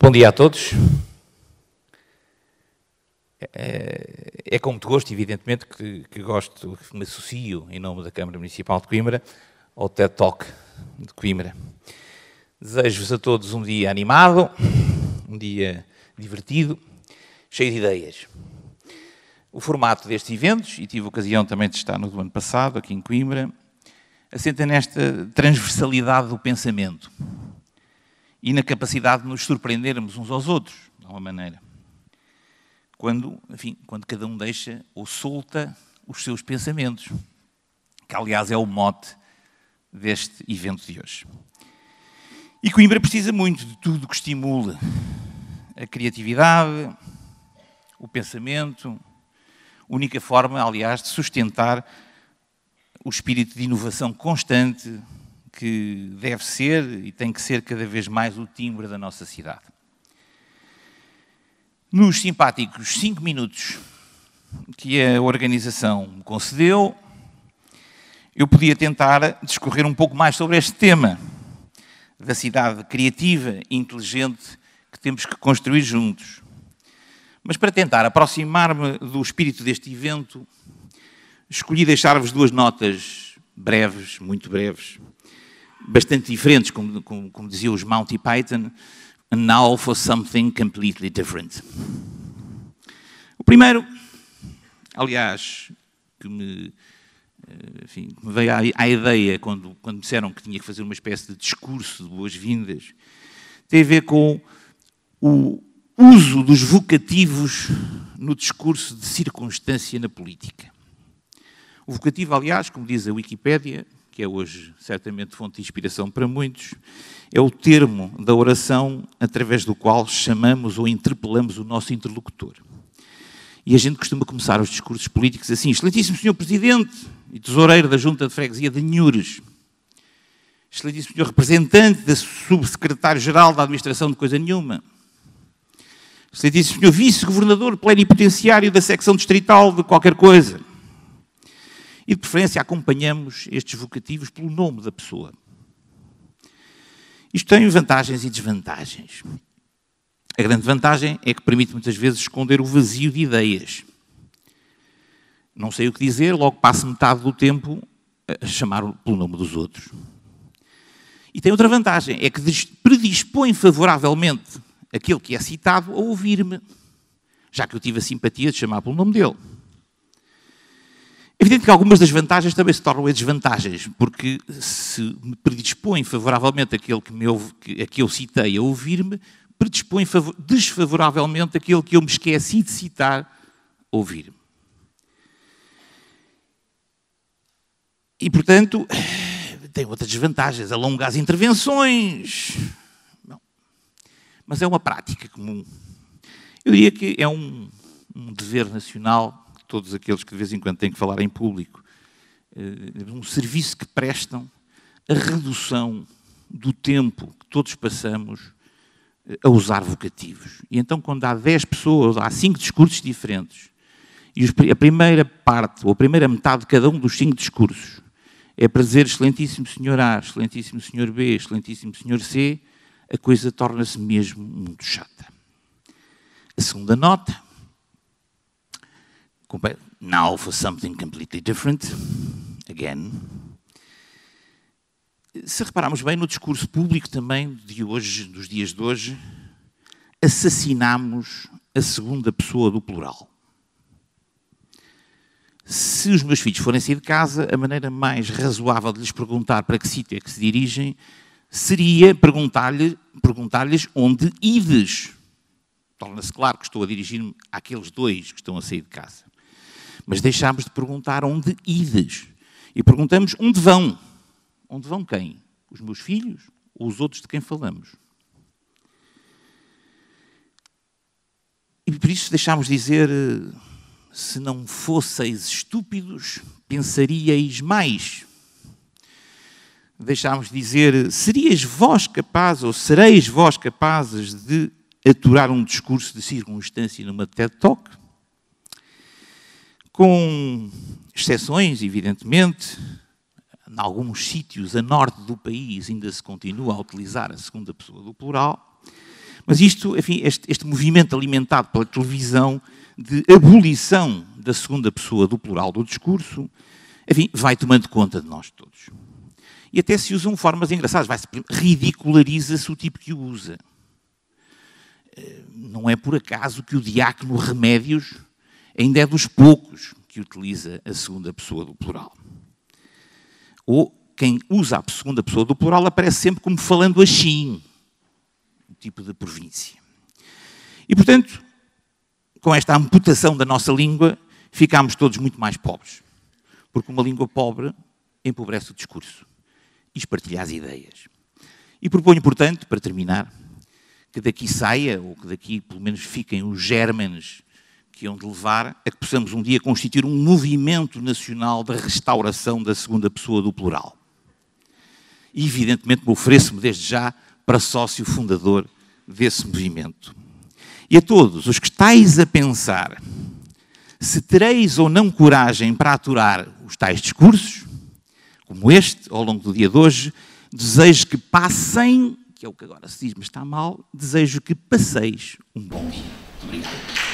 Bom dia a todos. É, é com muito gosto, evidentemente, que, que, gosto, que me associo em nome da Câmara Municipal de Coimbra ao TED Talk de Coimbra. Desejo-vos a todos um dia animado, um dia divertido, cheio de ideias. O formato destes eventos, e tive a ocasião também de estar no do ano passado, aqui em Coimbra, assenta nesta transversalidade do pensamento e na capacidade de nos surpreendermos uns aos outros, de alguma maneira. Quando, enfim, quando cada um deixa ou solta os seus pensamentos, que aliás é o mote deste evento de hoje. E Coimbra precisa muito de tudo que estimule a criatividade, o pensamento, única forma, aliás, de sustentar o espírito de inovação constante que deve ser e tem que ser cada vez mais o timbre da nossa cidade. Nos simpáticos cinco minutos que a organização me concedeu, eu podia tentar discorrer um pouco mais sobre este tema da cidade criativa e inteligente que temos que construir juntos. Mas para tentar aproximar-me do espírito deste evento, escolhi deixar-vos duas notas breves, muito breves, bastante diferentes, como, como, como diziam os Monty Python, and now for something completely different. O primeiro, aliás, que me, eh, enfim, me veio à, à, ideia quando, quando disseram que tinha que fazer uma espécie de discurso de boas-vindas, tem a ver com o uso dos vocativos no discurso de circunstância na política. O vocativo, aliás, como diz a Wikipédia, que é hoje certamente fonte de inspiração para muitos, é o termo da oração através do qual chamamos ou interpelamos o nosso interlocutor. E a gente costuma começar os discursos políticos assim: Excelentíssimo Senhor Presidente e Tesoureiro da Junta de Freguesia de Nhures, Excelentíssimo Senhor Representante da Subsecretário-Geral da Administração de Coisa Nenhuma, Excelentíssimo Senhor Vice-Governador Plenipotenciário da Secção Distrital de qualquer coisa, e, de preferência, acompanhamos estes vocativos pelo nome da pessoa. Isto tem vantagens e desvantagens. A grande vantagem é que permite muitas vezes esconder o vazio de ideias. Não sei o que dizer, logo passo metade do tempo a chamar pelo nome dos outros. E tem outra vantagem, é que predispõe favoravelmente aquele que é citado a ouvir-me, já que eu tive a simpatia de chamar pelo nome dele. Evidente que algumas das vantagens também se tornam desvantagens, porque se me predispõe favoravelmente aquele que, me ouve, a que eu citei a ouvir-me, predispõe desfavoravelmente aquele que eu me esqueci de citar a ouvir-me. E, portanto, tem outras desvantagens, alonga as intervenções. Não. Mas é uma prática comum. Eu diria que é um, um dever nacional todos aqueles que de vez em quando têm que falar em público, eh, um serviço que prestam a redução do tempo que todos passamos eh, a usar vocativos. E então, quando há 10 pessoas, há 5 discursos diferentes, e a primeira parte, ou a primeira metade de cada um dos 5 discursos, é para dizer Excelentíssimo Senhor A, Excelentíssimo Senhor B, Excelentíssimo Senhor C, a coisa torna-se mesmo muito chata. A segunda nota Now for something completely different, again. Se repararmos bem no discurso público também de hoje, dos dias de hoje, assassinamos a segunda pessoa do plural. Se os meus filhos forem sair de casa, a maneira mais razoável de lhes perguntar para que sítio é que se dirigem seria perguntar-lhes perguntar onde ides. Torna-se claro que estou a dirigir-me àqueles dois que estão a sair de casa. Mas deixámos de perguntar onde ides. E perguntamos onde vão. Onde vão quem? Os meus filhos ou os outros de quem falamos? E por isso deixámos dizer: se não fosseis estúpidos, pensaríeis mais. Deixámos dizer: serias vós capazes, ou sereis vós capazes de aturar um discurso de circunstância numa TED Talk? Com exceções, evidentemente. Em alguns sítios a norte do país ainda se continua a utilizar a segunda pessoa do plural. Mas isto, enfim, este, este movimento alimentado pela televisão de abolição da segunda pessoa do plural do discurso, enfim, vai tomando conta de nós todos. E até se usam formas engraçadas, ridiculariza-se o tipo que o usa. Eh, não é por acaso que o diácono Remédios ainda é dos poucos que utiliza a segunda pessoa do plural. Ou quem usa a segunda pessoa do plural aparece sempre como falando assim, o tipo de província. E, portanto, com esta amputação da nossa língua, ficámos todos muito mais pobres. Porque uma língua pobre empobrece o discurso e espartilha as ideias. E proponho, portanto, para terminar, que daqui saia, ou que daqui pelo menos fiquem os gérmenes que iam de levar a que possamos um dia constituir um movimento nacional da restauração da segunda pessoa do plural. E, evidentemente, me ofereço-me desde já para sócio fundador desse movimento. E a todos os que estáis a pensar se tereis ou não coragem para aturar os tais discursos, como este, ao longo do dia de hoje, desejo que passem, que é o que agora se diz, mas está mal, desejo que passeis um bom dia. Obrigado.